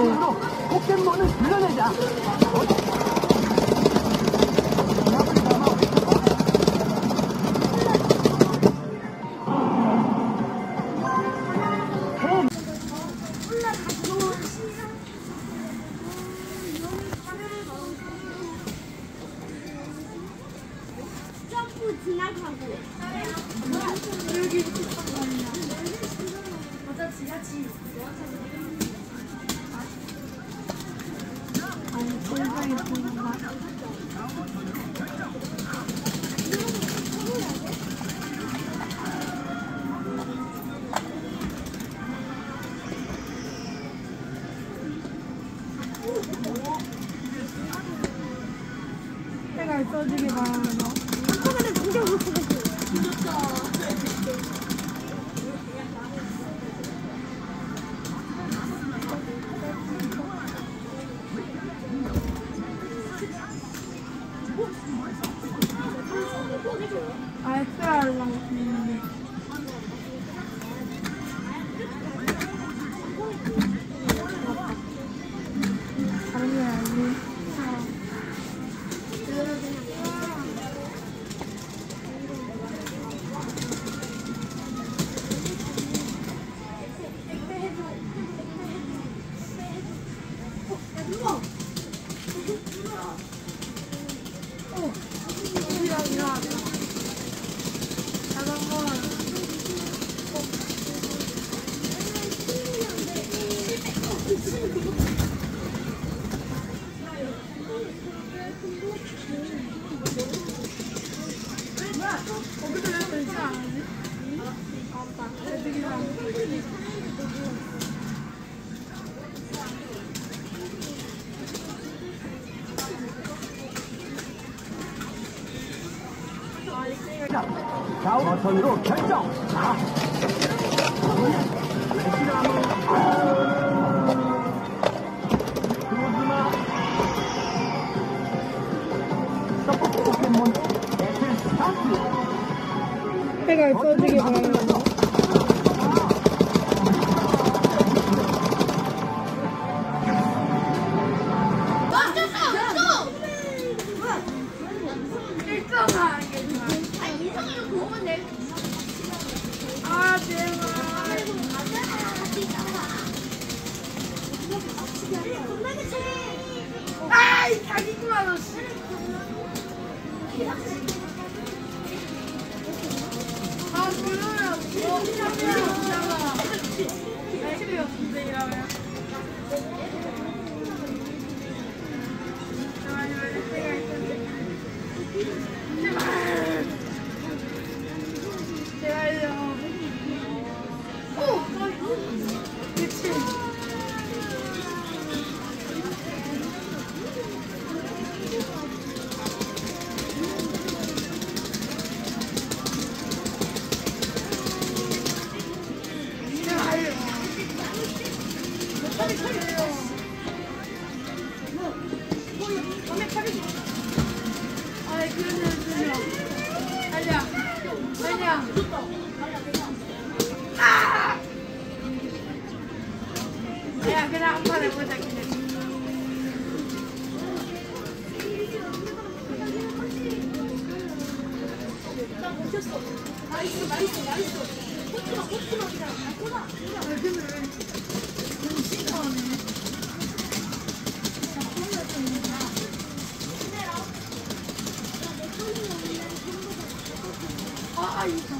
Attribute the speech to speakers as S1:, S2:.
S1: 힘으로 포켓몬을 불러내자.
S2: 지나가고. 맞아, 지하치. 아니, 굉장히 궁
S3: 해가 써지기 바랍니다.
S2: 한꺼번에 진짜 못 쓰겠어.
S3: 아, 거기도 왜 설치 안 하지? 애들이랑.
S1: 좌우 버튼으로 결정. 자.
S2: 아, 돼.
S3: 아, 제발. 아이, 자기구나, 너, 씨. 아, 뭐, 필요 없잖아. 필요 없는데, 이러면.
S2: 나이스, 나이스, 나이스. 코트만, 코트만 그냥. 아.
S3: 아, 근데 왜, 너무 심각하네. 아, 이거.